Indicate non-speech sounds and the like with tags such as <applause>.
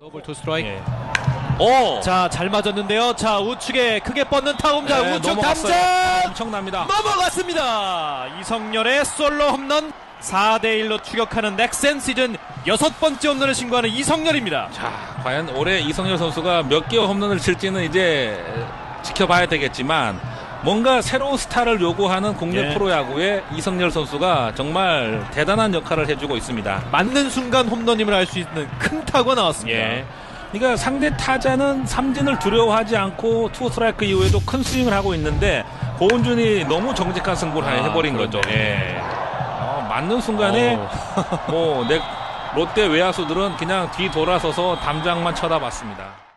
투볼 투 스트라이크. 예. 오! 자, 잘 맞았는데요. 자, 우측에 크게 뻗는 타구입니다. 네, 우측 넘어갔어요. 담장 엄청납니다. 넘어갔습니다. 이성열의 솔로 홈런 4대 1로 추격하는 넥센 시즌 여섯 번째 홈런을 신고하는 이성열입니다. 자, 과연 올해 이성열 선수가 몇 개의 홈런을 칠지는 이제 지켜봐야 되겠지만 뭔가 새로운 스타를 요구하는 국내 예. 프로야구에 이성열 선수가 정말 대단한 역할을 해주고 있습니다. 맞는 순간 홈런임을 알 수 있는 큰 타구가 나왔습니다. 예. 그러니까 상대 타자는 삼진을 두려워하지 않고 투 스트라이크 이후에도 큰 스윙을 하고 있는데 고원준이 너무 정직한 승부를 아, 해버린 그렇네. 거죠. 예. 어, 맞는 순간에 어. <laughs> 뭐내 롯데 외야수들은 그냥 뒤 돌아서서 담장만 쳐다봤습니다.